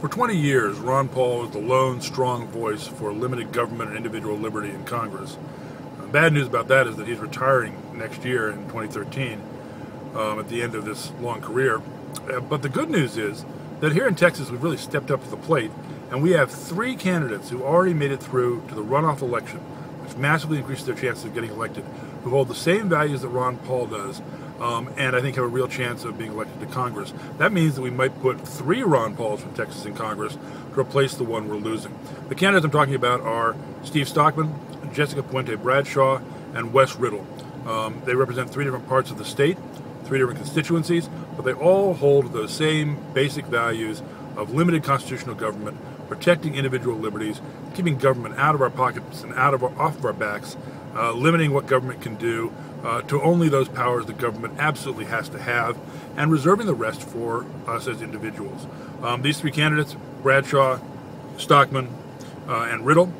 For 20 years, Ron Paul was the lone strong voice for limited government and individual liberty in Congress. Uh, bad news about that is that he's retiring next year in 2013 um, at the end of this long career. Uh, but the good news is that here in Texas, we've really stepped up to the plate, and we have three candidates who already made it through to the runoff election, which massively increases their chances of getting elected, who hold the same values that Ron Paul does, um, and I think have a real chance of being elected to Congress. That means that we might put three Ron Pauls from Texas in Congress to replace the one we're losing. The candidates I'm talking about are Steve Stockman, Jessica Puente Bradshaw, and Wes Riddle. Um, they represent three different parts of the state, three different constituencies, but they all hold those same basic values of limited constitutional government, protecting individual liberties, keeping government out of our pockets and out of our, off of our backs, uh, limiting what government can do uh, to only those powers the government absolutely has to have, and reserving the rest for us as individuals. Um, these three candidates, Bradshaw, Stockman, uh, and Riddle,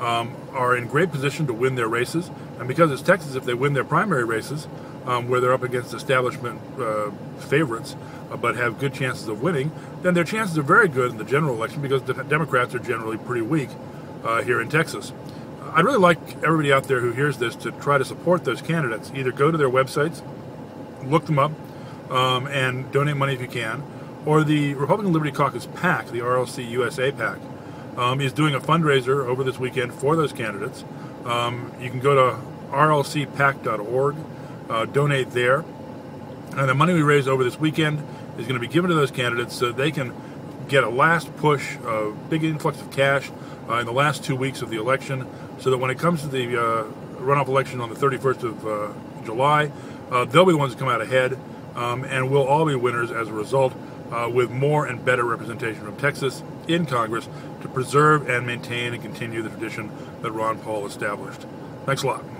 um, are in great position to win their races. And because it's Texas, if they win their primary races, um, where they're up against establishment uh, favorites, uh, but have good chances of winning, then their chances are very good in the general election because the Democrats are generally pretty weak uh, here in Texas. I'd really like everybody out there who hears this to try to support those candidates. Either go to their websites, look them up, um, and donate money if you can, or the Republican Liberty Caucus PAC, the RLC USA PAC, um, is doing a fundraiser over this weekend for those candidates. Um, you can go to rlcpac.org, uh, donate there, and the money we raise over this weekend is going to be given to those candidates so they can get a last push, a big influx of cash uh, in the last two weeks of the election, so that when it comes to the uh, runoff election on the 31st of uh, July, uh, they'll be the ones that come out ahead, um, and we'll all be winners as a result, with more and better representation from Texas in Congress to preserve and maintain and continue the tradition that Ron Paul established. Thanks a lot.